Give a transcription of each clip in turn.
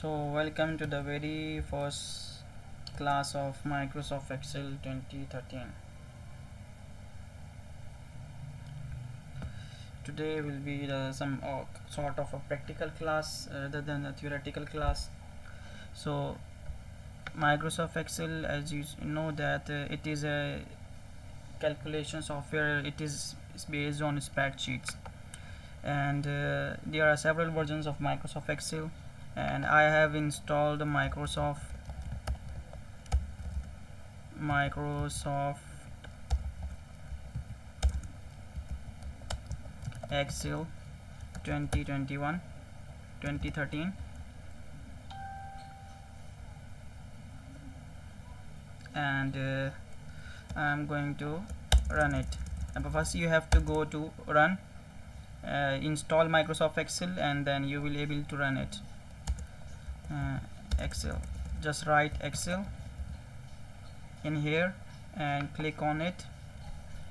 so welcome to the very first class of Microsoft Excel 2013 today will be some uh, sort of a practical class rather than a theoretical class. So Microsoft Excel as you know that uh, it is a calculation software. It is based on spreadsheets. And uh, there are several versions of Microsoft Excel and I have installed Microsoft Microsoft Excel 2021 2013 and uh, I'm going to run it. But first you have to go to run uh, install Microsoft Excel and then you will able to run it uh, Excel. Just write Excel in here and click on it.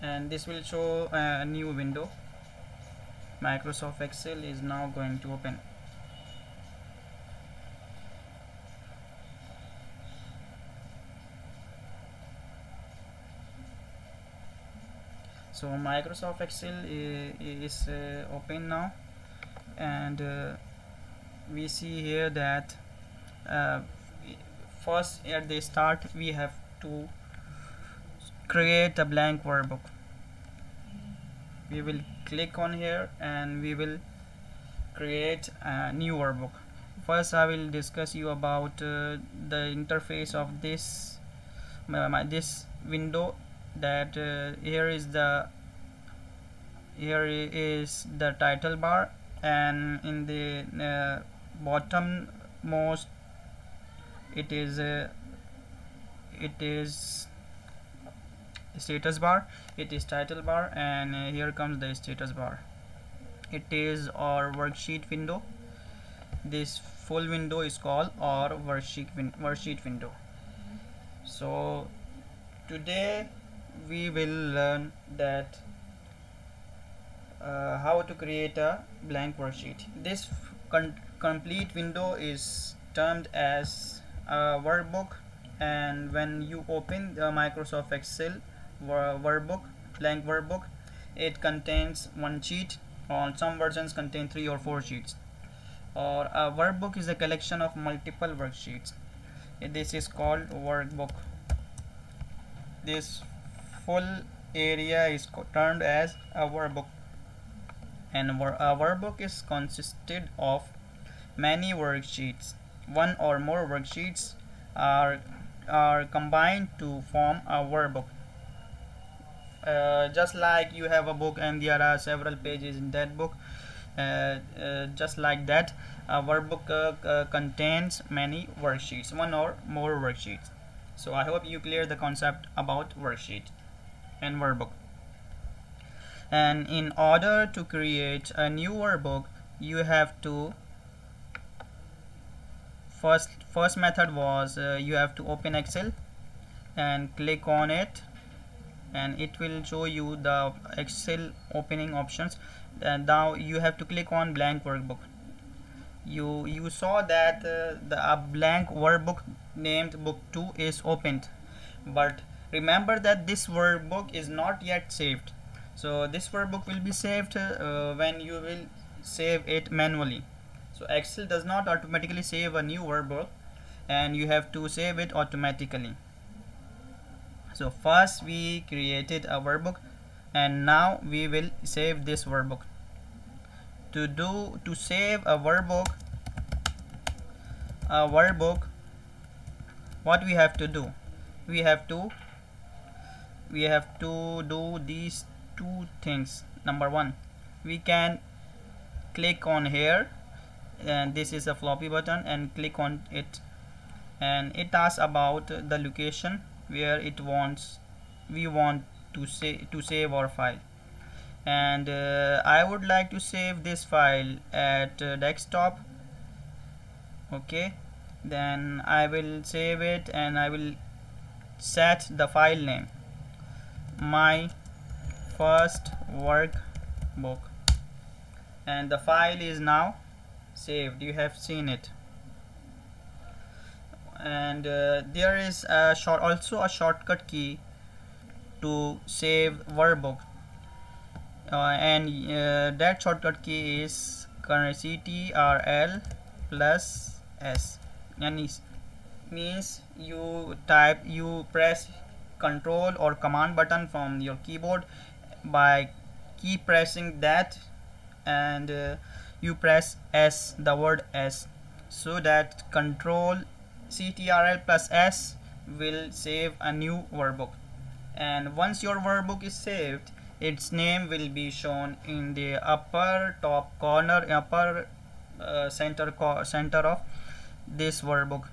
And this will show a new window. Microsoft Excel is now going to open. So Microsoft Excel is, uh, open now. And uh, we see here that uh, first at the start we have to create a blank workbook we will click on here and we will create a new workbook first I will discuss you about uh, the interface of this my, this window that uh, here is the here is the title bar and in the uh, bottom most it is uh, it is status bar it is title bar and uh, here comes the status bar. It is our worksheet window. This full window is called our worksheet win worksheet window. So today we will learn that uh, how to create a blank worksheet. This complete window is termed as a workbook and when you open the Microsoft Excel workbook blank workbook it contains one sheet. On some versions contain three or four sheets. Or a workbook is a collection of multiple worksheets. This is called workbook. This full area is termed as a workbook. And a workbook is consisted of many worksheets one or more worksheets are are combined to form a workbook. Uh, just like you have a book and there are several pages in that book uh, uh, just like that a workbook uh, uh, contains many worksheets one or more worksheets. So I hope you clear the concept about worksheet and workbook. And in order to create a new workbook you have to first first method was uh, you have to open Excel and click on it and it will show you the Excel opening options. And now you have to click on blank workbook. You you saw that uh, the a blank workbook named book 2 is opened. But remember that this workbook is not yet saved. So this workbook will be saved uh, when you will save it manually so Excel does not automatically save a new workbook and you have to save it automatically. So first we created a workbook and now we will save this workbook to do to save a workbook a workbook what we have to do? We have to we have to do these two things. Number one we can click on here and this is a floppy button and click on it. And it asks about the location where it wants we want to say to save our file. And uh, I would like to save this file at uh, desktop. Okay. Then I will save it and I will set the file name. My first workbook. And the file is now saved. You have seen it. And uh, there is a short also a shortcut key to save workbook uh, and uh, that shortcut key is ctrl plus s. And means you type you press control or command button from your keyboard by keep pressing that and uh, you press s the word s so that control ctrl plus s will save a new workbook. And once your workbook is saved its name will be shown in the upper top corner upper uh, center center of this workbook.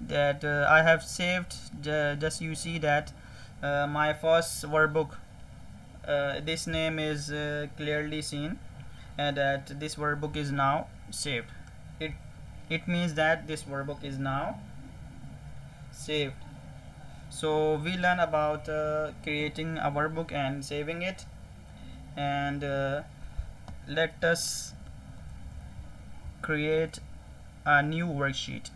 That uh, I have saved just you see that uh, my first workbook uh, this name is uh, clearly seen and that this workbook is now saved. It it means that this workbook is now saved. So we learn about uh, creating a workbook and saving it. And uh, let us create a new worksheet.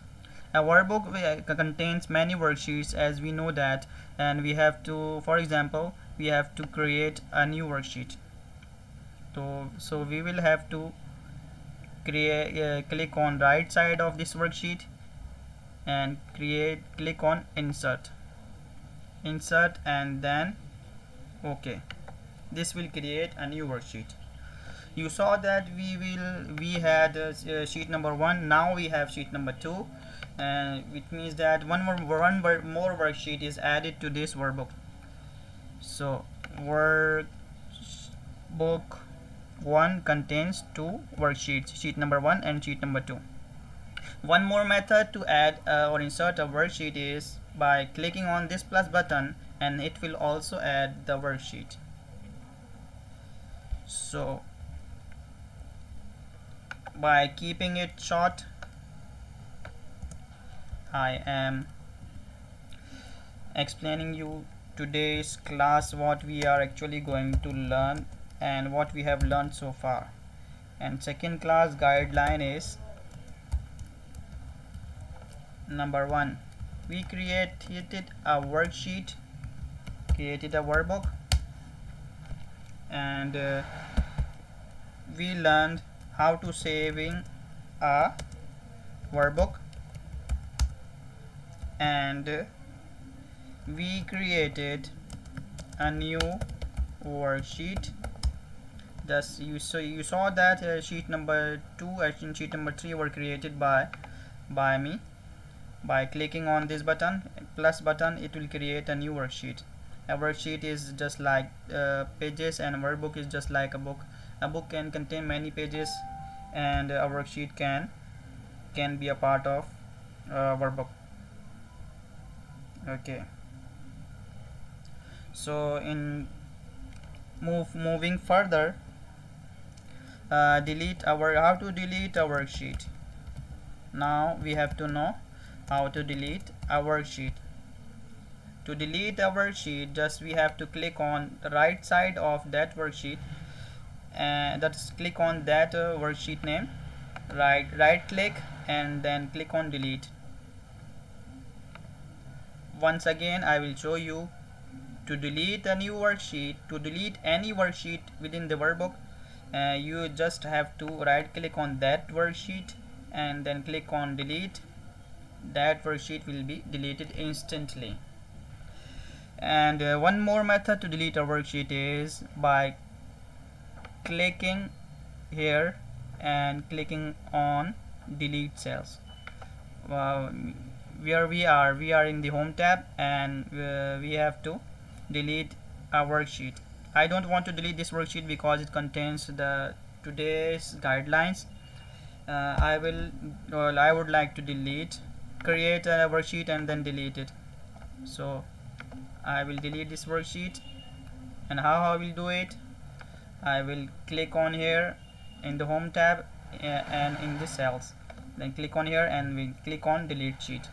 A workbook uh, contains many worksheets as we know that. And we have to for example we have to create a new worksheet so so we will have to create uh, click on right side of this worksheet and create click on insert. Insert and then okay this will create a new worksheet. You saw that we will we had uh, sheet number one now we have sheet number two and it means that one more one more worksheet is added to this workbook. So workbook one contains two worksheets sheet number one and sheet number two. One more method to add uh, or insert a worksheet is by clicking on this plus button and it will also add the worksheet. So by keeping it short I am explaining you today's class what we are actually going to learn and what we have learned so far. And second class guideline is number one. We created a worksheet created a workbook and uh, we learned how to saving a workbook. And uh, we created a new worksheet thus you so you saw that uh, sheet number two and sheet number three were created by by me. By clicking on this button plus button it will create a new worksheet. A worksheet is just like uh, pages and a workbook is just like a book. A book can contain many pages and a worksheet can can be a part of uh, workbook. Okay. So in move moving further uh, delete our how to delete a worksheet? Now we have to know how to delete a worksheet. To delete a worksheet just we have to click on the right side of that worksheet and that's click on that uh, worksheet name. Right right click and then click on delete. Once again I will show you to delete a new worksheet to delete any worksheet within the workbook uh, you just have to right click on that worksheet and then click on delete. That worksheet will be deleted instantly. And uh, one more method to delete a worksheet is by clicking here and clicking on delete cells. Where we are we are in the home tab and uh, we have to delete a worksheet I don't want to delete this worksheet because it contains the today's guidelines. Uh, I will well I would like to delete create a worksheet and then delete it. So I will delete this worksheet. And how I will do it? I will click on here in the home tab uh, and in the cells. Then click on here and we click on delete sheet.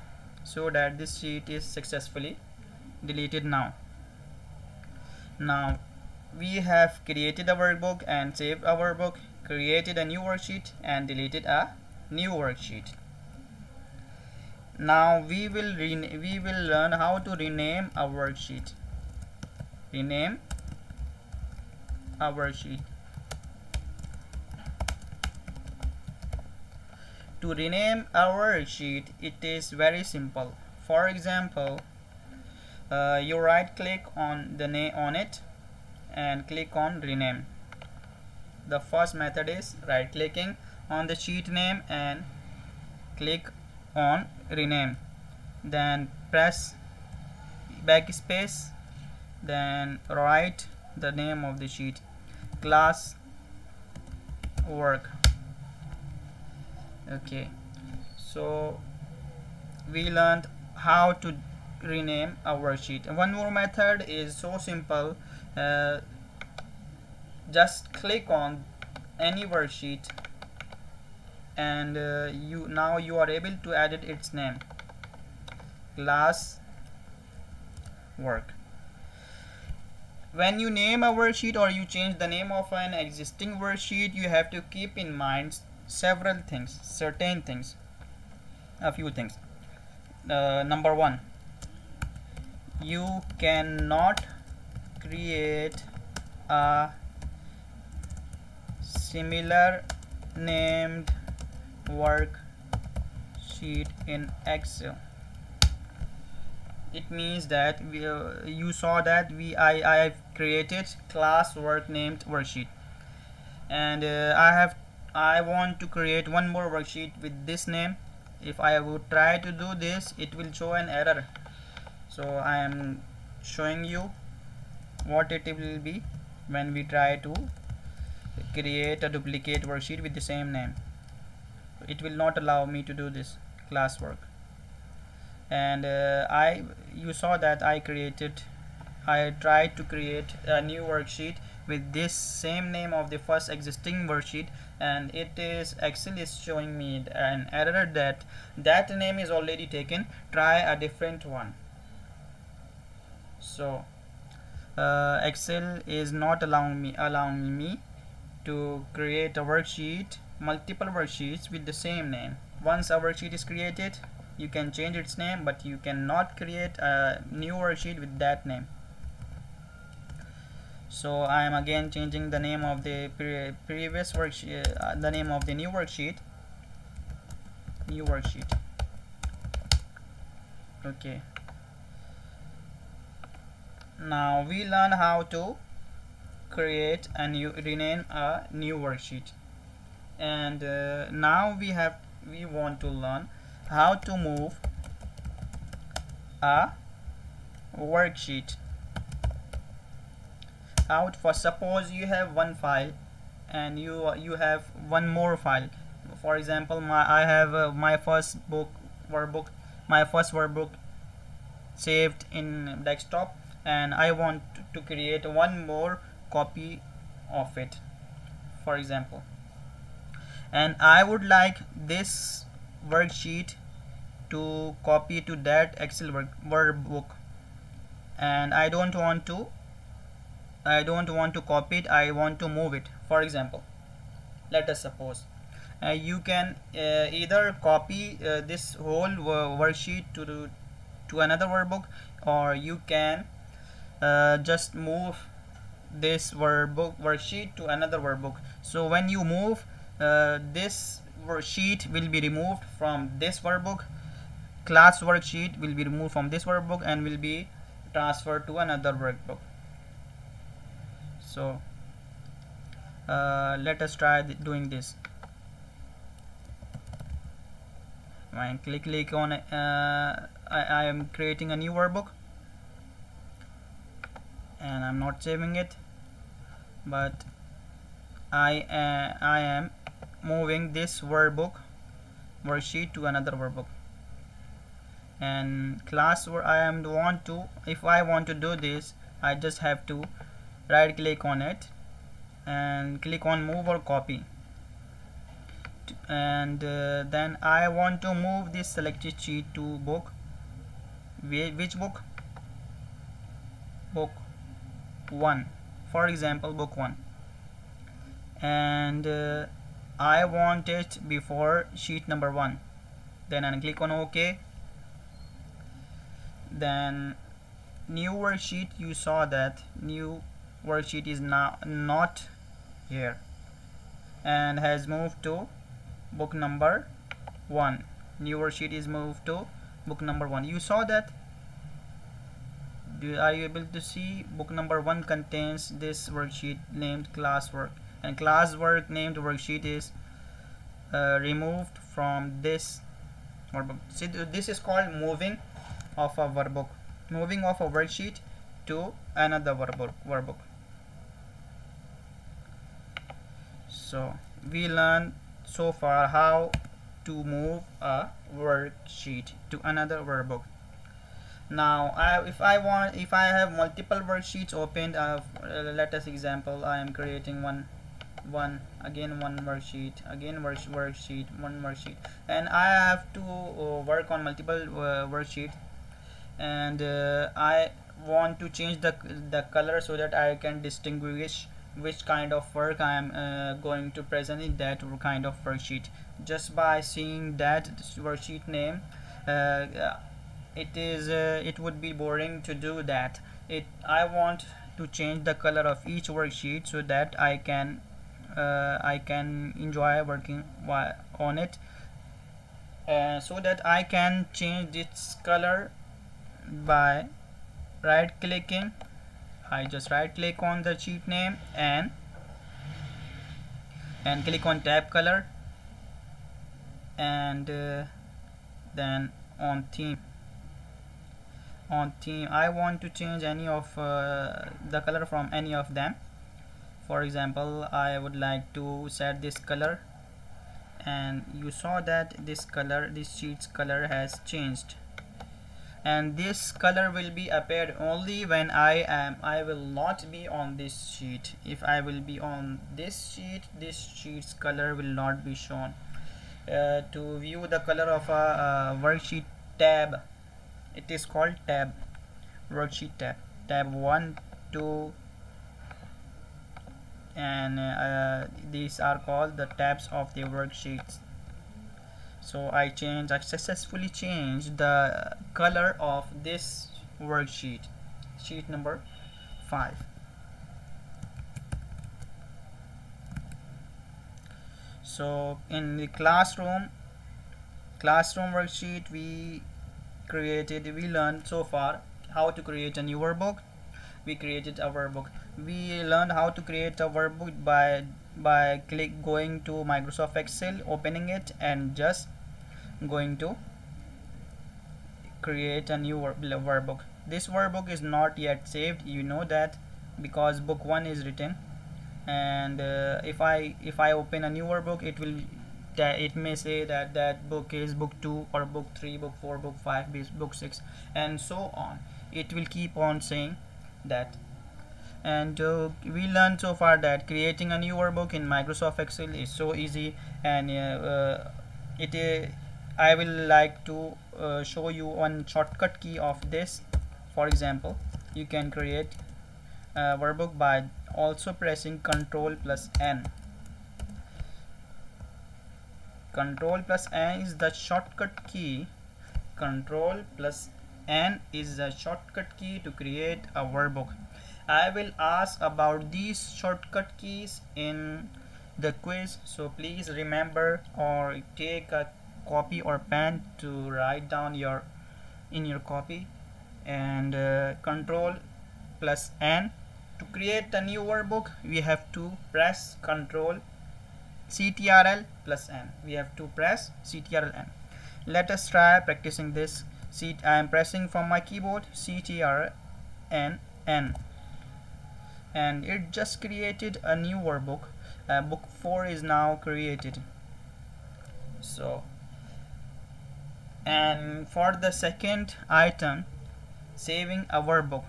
So that this sheet is successfully deleted now. Now we have created a workbook and saved our workbook created a new worksheet and deleted a new worksheet. Now we will we will learn how to rename a worksheet. Rename a worksheet. To rename a worksheet it is very simple. For example uh, you right click on the name on it and click on rename. The first method is right clicking on the sheet name and click on rename. Then press backspace then write the name of the sheet. Class work. Okay. So we learned how to rename a worksheet one more method is so simple uh, just click on any worksheet and uh, you now you are able to edit its name. Class work. When you name a worksheet or you change the name of an existing worksheet you have to keep in mind several things certain things a few things. Uh, number one you cannot create a similar named worksheet in Excel. It means that we, uh, you saw that we I, I created class work named worksheet. And uh, I have I want to create one more worksheet with this name. If I would try to do this it will show an error. So I am showing you what it will be when we try to create a duplicate worksheet with the same name. It will not allow me to do this classwork. And uh, I you saw that I created I tried to create a new worksheet with this same name of the first existing worksheet and it is Excel is showing me an error that that name is already taken. Try a different one. So uh, Excel is not allowing me allowing me to create a worksheet multiple worksheets with the same name. Once a worksheet is created you can change its name but you cannot create a new worksheet with that name. So I am again changing the name of the pre previous worksheet uh, the name of the new worksheet. New worksheet. Okay now we learn how to create a new rename a new worksheet. And uh, now we have we want to learn how to move a worksheet. Out for suppose you have one file and you you have one more file. For example my I have uh, my first book workbook my first workbook saved in desktop and I want to create one more copy of it for example. And I would like this worksheet to copy to that Excel work, workbook and I don't want to I don't want to copy it I want to move it. For example let us suppose uh, you can uh, either copy uh, this whole worksheet to to another workbook or you can uh, just move this workbook worksheet to another workbook. So when you move uh, this worksheet will be removed from this workbook class worksheet will be removed from this workbook and will be transferred to another workbook. So uh, let us try th doing this. And click click on uh, I, I am creating a new workbook and I'm not saving it but I uh, I am moving this workbook worksheet to another workbook. And class where I am want to if I want to do this I just have to right click on it and click on move or copy. And uh, then I want to move this selected sheet to book. Which book? Book 1 for example book 1 and uh, I want it before sheet number one. Then I click on OK. Then new worksheet you saw that new worksheet is now not here. And has moved to book number one. New worksheet is moved to book number one. You saw that do, are you able to see? Book number one contains this worksheet named classwork. And classwork named worksheet is uh, removed from this workbook. See this is called moving of a workbook. Moving of a worksheet to another workbook workbook. So we learned so far how to move a worksheet to another workbook now I, if I want if I have multiple worksheets opened uh, let us example I am creating one one again one worksheet again work, worksheet one worksheet. And I have to uh, work on multiple uh, worksheets and uh, I want to change the the color so that I can distinguish which kind of work I am uh, going to present in that kind of worksheet. Just by seeing that worksheet name uh, it is uh, it would be boring to do that. It I want to change the color of each worksheet so that I can uh, I can enjoy working on it. Uh, so that I can change its color by right clicking I just right click on the sheet name and and click on tab color. And uh, then on theme on theme I want to change any of uh, the color from any of them. For example I would like to set this color. And you saw that this color this sheet's color has changed. And this color will be appeared only when I am I will not be on this sheet. If I will be on this sheet this sheet's color will not be shown. Uh, to view the color of a, a worksheet tab it is called tab worksheet tab. Tab 1 2 and uh, these are called the tabs of the worksheets. So I changed I successfully changed the color of this worksheet. Sheet number 5 so in the classroom classroom worksheet we created we learned so far how to create a new workbook. We created a workbook. We learned how to create a workbook by by click going to Microsoft Excel opening it and just going to create a new workbook. This workbook is not yet saved you know that because book 1 is written. And uh, if I if I open a new workbook it will it may say that that book is book 2 or book 3 book 4 book 5 book 6 and so on. It will keep on saying that. And uh, we learned so far that creating a new workbook in Microsoft Excel is so easy and uh, uh it uh, I will like to uh, show you one shortcut key of this. For example you can create a workbook by also pressing Ctrl plus N Control plus N is the shortcut key. Control plus N is the shortcut key to create a workbook. I will ask about these shortcut keys in the quiz so please remember or take a copy or pen to write down your in your copy and uh, control plus n to create a new workbook we have to press control ctrl plus n. We have to press ctrl n. Let us try practicing this. C I am pressing from my keyboard ctrl n n. And it just created a new workbook uh, book 4 is now created. So and for the second item saving a workbook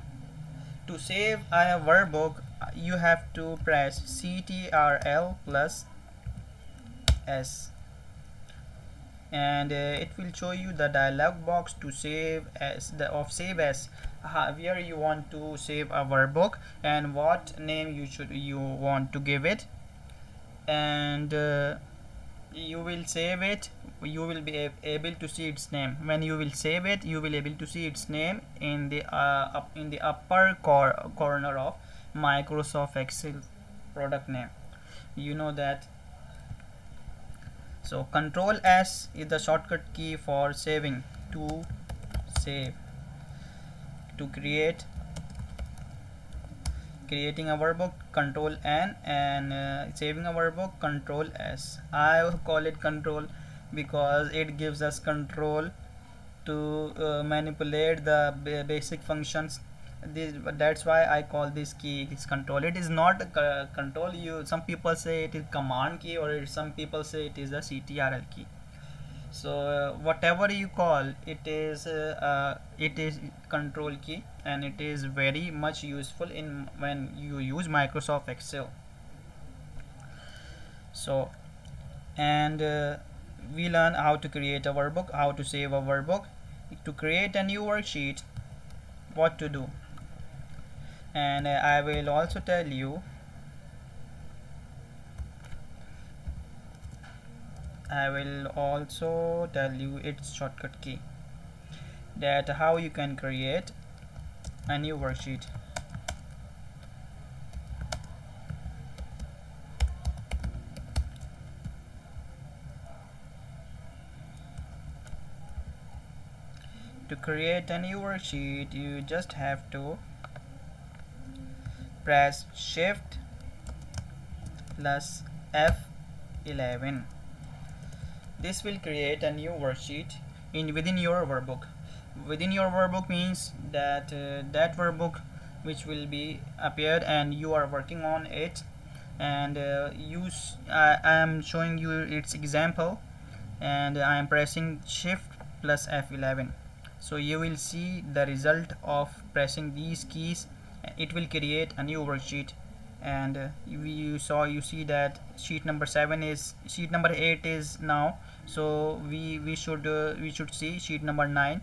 to save a workbook you have to press ctrl plus s. And uh, it will show you the dialog box to save as the of save as uh, where you want to save a workbook and what name you should you want to give it. And uh, you will save it. You will be able to see its name. When you will save it you will able to see its name in the uh, up in the upper cor corner of Microsoft Excel product name. You know that so control S is the shortcut key for saving. To save. To create. Creating a workbook control N and uh, saving a workbook control S. I call it control because it gives us control to uh, manipulate the basic functions this that's why I call this key is control. It is not control. You some people say it is command key or some people say it is a CTRL key. So uh, whatever you call it is uh, uh, it is control key and it is very much useful in when you use Microsoft Excel. So and uh, we learn how to create a workbook how to save a workbook. To create a new worksheet what to do and uh, I will also tell you I will also tell you its shortcut key. That how you can create a new worksheet. To create a new worksheet you just have to press shift plus F11 this will create a new worksheet in within your workbook. Within your workbook means that uh, that workbook which will be appeared and you are working on it. And uh, use I am showing you its example. And I am pressing shift plus F11 so you will see the result of pressing these keys it will create a new worksheet. And uh, you saw you see that sheet number 7 is sheet number 8 is now. So we we should uh, we should see sheet number 9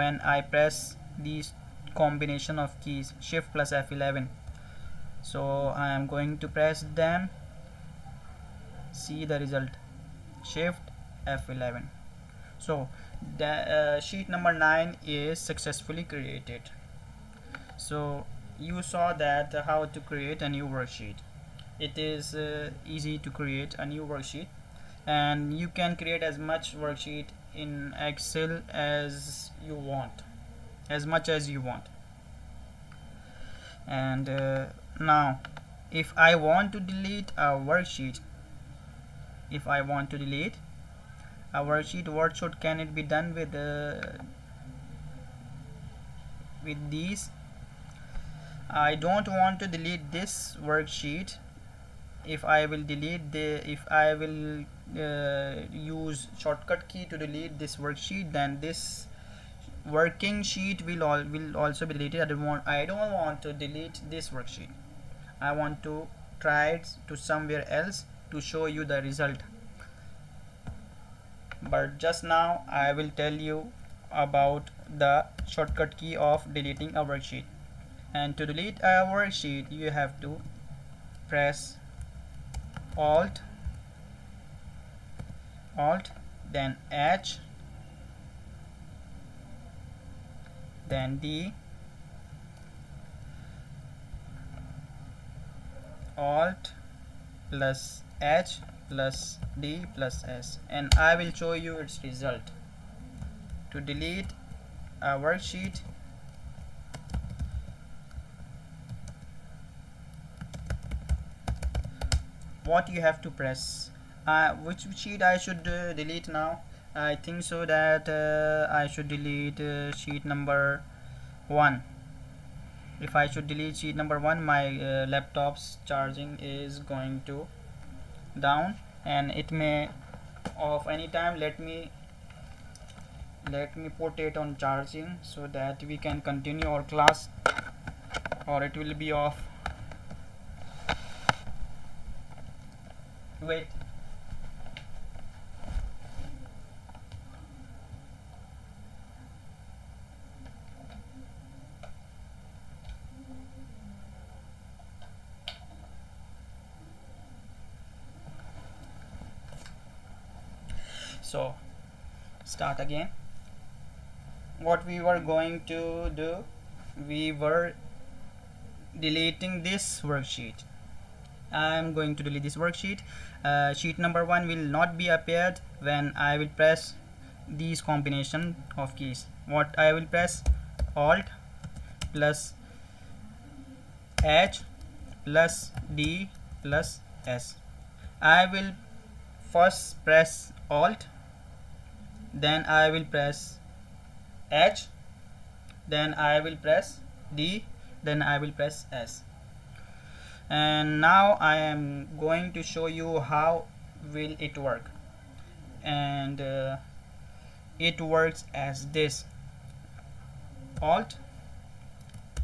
when I press these combination of keys shift plus F11 so I am going to press them. See the result. Shift F11 so the uh, sheet number 9 is successfully created. So you saw that uh, how to create a new worksheet. It is uh, easy to create a new worksheet and you can create as much worksheet in Excel as you want as much as you want. And uh, now if I want to delete a worksheet if I want to delete a worksheet what should can it be done with uh, with these I don't want to delete this worksheet. If I will delete the if I will uh, use shortcut key to delete this worksheet then this working sheet will all will also be deleted. I don't want I don't want to delete this worksheet. I want to try it to somewhere else to show you the result. But just now I will tell you about the shortcut key of deleting a worksheet and to delete a worksheet you have to press alt alt then H then D alt plus H plus D plus S. And I will show you its result. To delete a worksheet what you have to press. Uh, which sheet I should uh, delete now? I think so that uh, I should delete uh, sheet number 1 if I should delete sheet number 1 my uh, laptop's charging is going to down. And it may off anytime. Let me let me put it on charging so that we can continue our class or it will be off wait. So start again. What we were going to do we were deleting this worksheet. I'm going to delete this worksheet uh, sheet number one will not be appeared when I will press these combination of keys. What I will press? Alt plus H plus D plus S. I will first press alt then I will press H then I will press D then I will press S and now I am going to show you how will it work. And uh, it works as this. Alt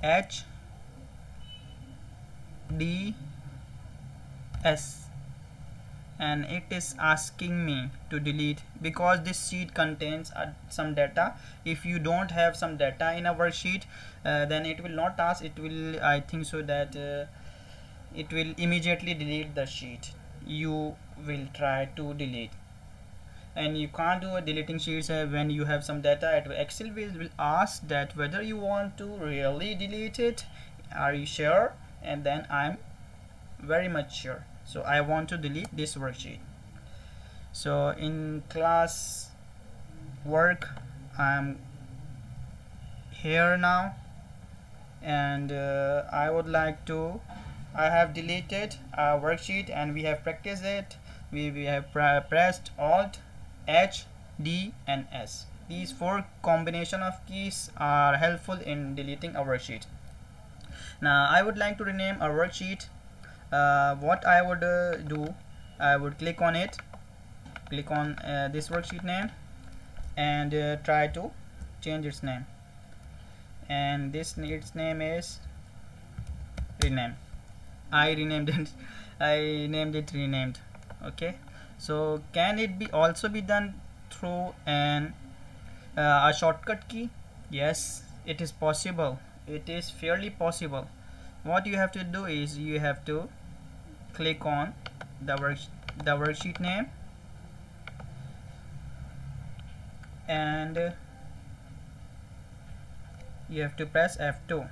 H D S. And it is asking me to delete because this sheet contains uh, some data. If you don't have some data in a worksheet uh, then it will not ask. It will I think so that uh, it will immediately delete the sheet. You will try to delete. And you can't do a deleting sheets when you have some data excel. Will, will ask that whether you want to really delete it. Are you sure? And then i'm very much sure. So i want to delete this worksheet. So in class work i'm here now. And uh, I would like to I have deleted our worksheet and we have practiced it. We, we have pressed alt H D and S. These four combination of keys are helpful in deleting a worksheet. Now I would like to rename a worksheet. Uh, what I would uh, do I would click on it click on uh, this worksheet name and uh, try to change its name. And this its name is rename I renamed it. I named it renamed. Okay? So can it be also be done through an uh, a shortcut key? Yes it is possible. It is fairly possible. What you have to do is you have to click on the work the worksheet name and uh, you have to press F2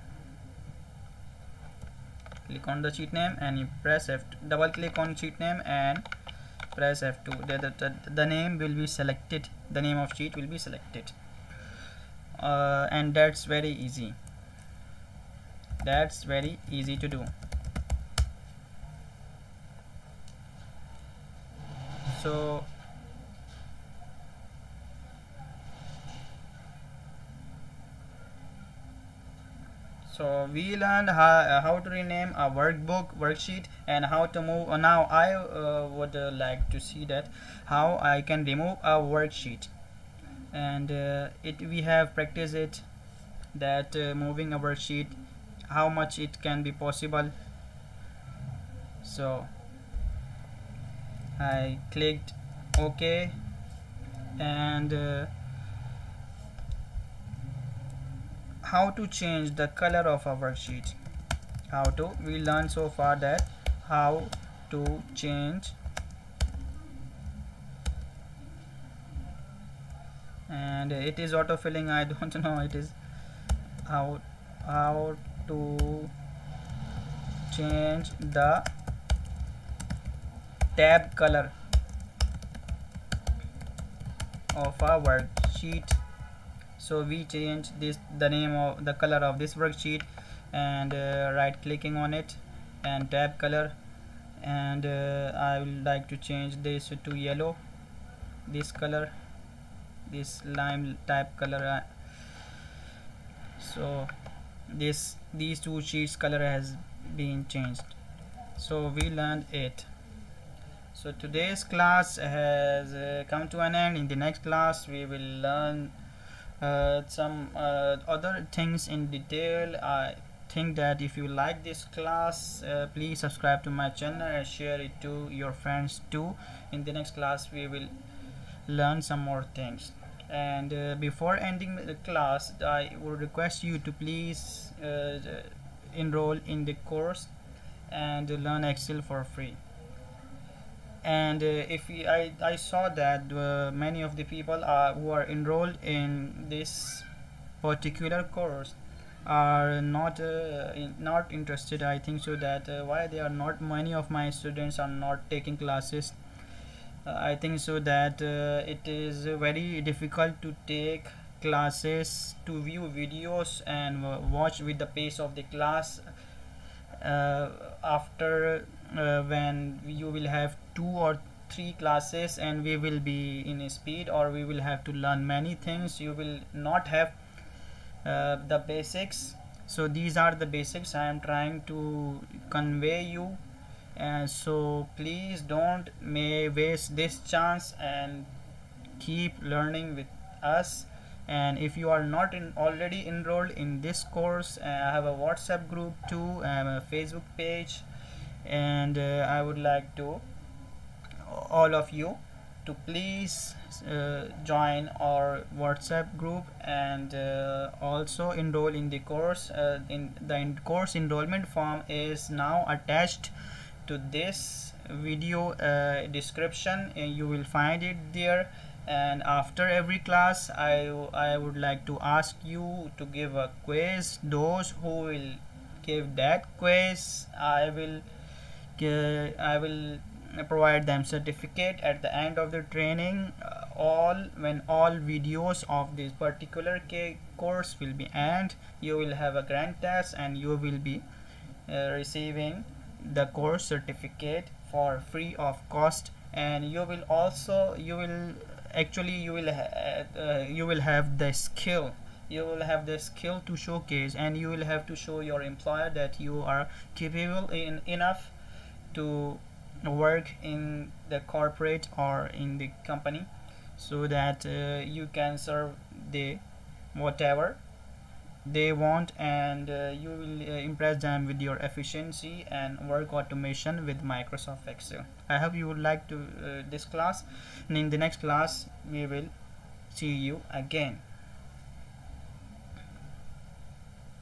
click on the sheet name and you press F2 double click on sheet name and press F2 the, the, the, the name will be selected. The name of sheet will be selected. Uh, and that's very easy. That's very easy to do. So so we learned how, uh, how to rename a workbook worksheet and how to move uh, now I uh, would uh, like to see that how I can remove a worksheet. And uh, it we have practiced it that uh, moving a worksheet how much it can be possible. So I clicked OK and how to change the color of our worksheet. How to we learned so far that how to change. And it is autofilling I don't know it is how how to change the tab color of our worksheet so we change this the name of the color of this worksheet and uh, right clicking on it and tab color. And uh, I would like to change this to yellow this color this lime type color. Uh, so this these two sheets color has been changed. So we learned it. So today's class has uh, come to an end. In the next class we will learn uh, some uh, other things in detail. I think that if you like this class uh, please subscribe to my channel and share it to your friends too. In the next class we will learn some more things. And uh, before ending the class I would request you to please uh, enroll in the course and learn Excel for free and uh, if I, I saw that uh, many of the people are, who are enrolled in this particular course are not uh, in, not interested. I think so that uh, why they are not many of my students are not taking classes. Uh, I think so that uh, it is very difficult to take classes to view videos and watch with the pace of the class. uh, after uh, when you will have two or three classes and we will be in speed or we will have to learn many things you will not have uh, the basics. So these are the basics I am trying to convey you. And so please don't may waste this chance and keep learning with us and if you are not in already enrolled in this course uh, I have a WhatsApp group too I have a Facebook page and uh, I would like to all of you to please uh, join our whatsapp group and uh, also enroll in the course uh, in the course enrollment form is now attached to this video uh, description. And you will find it there and after every class I, I would like to ask you to give a quiz. Those who will give that quiz I will I will provide them certificate at the end of the training. Uh, all when all videos of this particular course will be end you will have a grand test and you will be uh, receiving the course certificate for free of cost. And you will also you will actually you will uh, you will have the skill. You will have the skill to showcase and you will have to show your employer that you are capable in enough to work in the corporate or in the company so that uh, you can serve the whatever they want and uh, you will uh, impress them with your efficiency and work automation with Microsoft Excel. I hope you would like to uh, this class and in the next class we will see you again.